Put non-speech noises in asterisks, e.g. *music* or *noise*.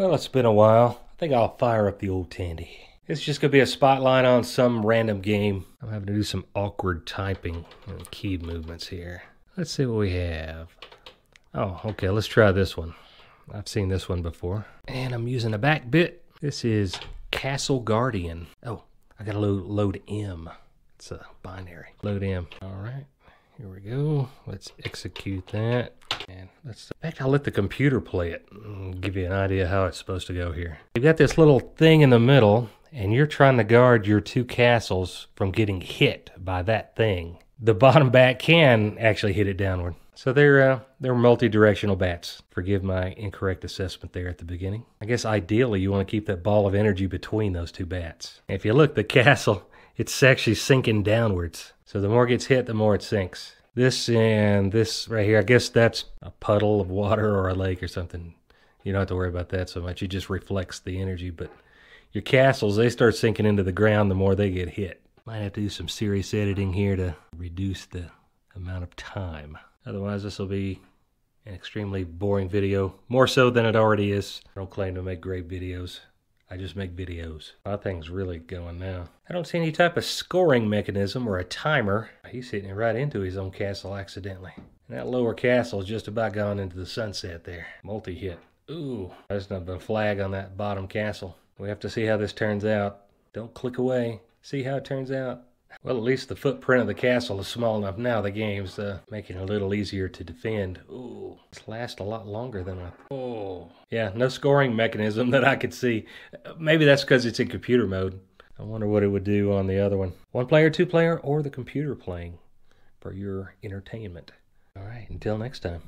Well, it's been a while. I think I'll fire up the old Tandy. It's just gonna be a spotlight on some random game. I'm having to do some awkward typing and key movements here. Let's see what we have. Oh, okay, let's try this one. I've seen this one before. And I'm using a back bit. This is Castle Guardian. Oh, I gotta load, load M. It's a binary. Load M. All right, here we go. Let's execute that. And let's, in fact, I'll let the computer play it and give you an idea how it's supposed to go here. You've got this little thing in the middle, and you're trying to guard your two castles from getting hit by that thing. The bottom *laughs* bat can actually hit it downward. So they're uh, they're multi-directional bats. Forgive my incorrect assessment there at the beginning. I guess ideally you want to keep that ball of energy between those two bats. If you look, the *laughs* castle it's actually sinking downwards. So the more it gets hit, the more it sinks. This and this right here, I guess that's a puddle of water or a lake or something. You don't have to worry about that so much. It just reflects the energy. But your castles, they start sinking into the ground the more they get hit. Might have to do some serious editing here to reduce the amount of time. Otherwise, this will be an extremely boring video, more so than it already is. I don't claim to make great videos. I just make videos. My thing's really going now. I don't see any type of scoring mechanism or a timer. He's hitting it right into his own castle accidentally. And that lower castle is just about gone into the sunset there. Multi-hit. Ooh, there's not a flag on that bottom castle. We have to see how this turns out. Don't click away. See how it turns out. Well, at least the footprint of the castle is small enough now. The game's uh, making it a little easier to defend. Ooh, lasts a lot longer than I. Oh, yeah, no scoring mechanism that I could see. Maybe that's because it's in computer mode. I wonder what it would do on the other one. One player, two player, or the computer playing for your entertainment. All right, until next time.